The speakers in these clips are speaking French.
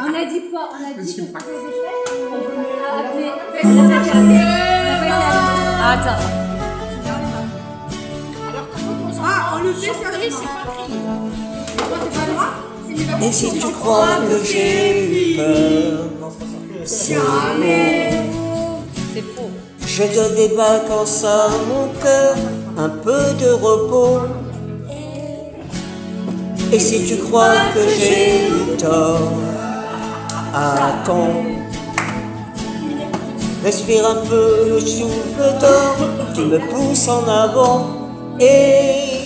On a dit quoi? On a dit que on voulait appeler. Attends. Ah, on le fait c'est pas crié. Toi, t'es pas le droit? C'est Et si tu crois que j'ai eu peur, jamais. C'est faux. Je donne des vacances à mon cœur, un peu de repos. Et si tu crois que j'ai eu tort, attends. Respire un peu le souffle d'or qui me pousse en avant. Et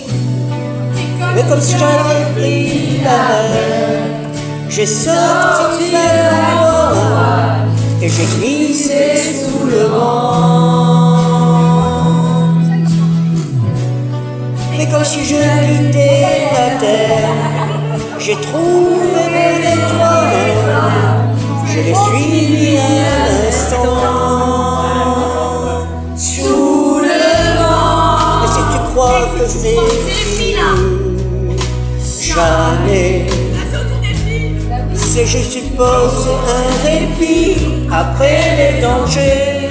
mais comme si j'avais pris la mer, j'ai sorti la voile et j'ai glissé sous le vent. Mais comme si je quittais la terre, j'ai trouvé l'étoile, je l'ai suivi un instant. Sous le vent, et si tu crois que c'est fini, jamais. C'est, je suppose, un répit après les dangers.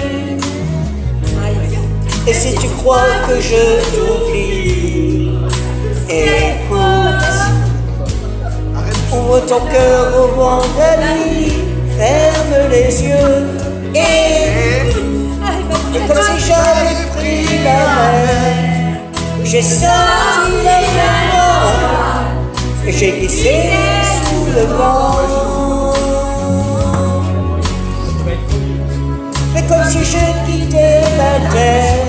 Et si tu crois que je t'oublie, écoute, ouvre ton cœur au vent de ferme les yeux et, et comme si j'avais pris la mer, j'ai sorti la voile et j'ai glissé sous le vent. Mais comme si je quittais la terre,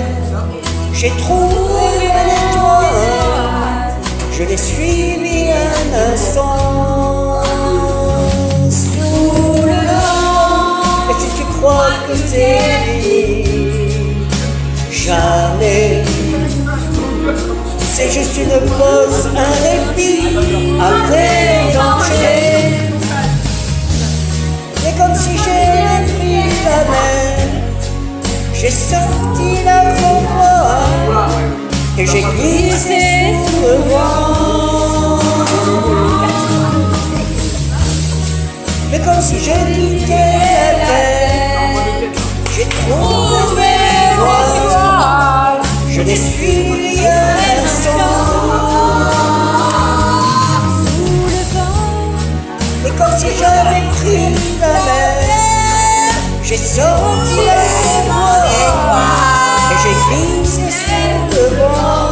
j'ai trouvé l'étoile, je l'ai suivi un instant. Crois jamais. C'est juste une pause, un répit après les dangers. C'est comme si j'avais pris la mer, j'ai sorti la voile et j'ai glissé sous le vent. Mais comme si je quittais je l'ai suivi un instant. Et comme si j'avais pris la mer, j'ai sorti et j'ai glissé sous le vent.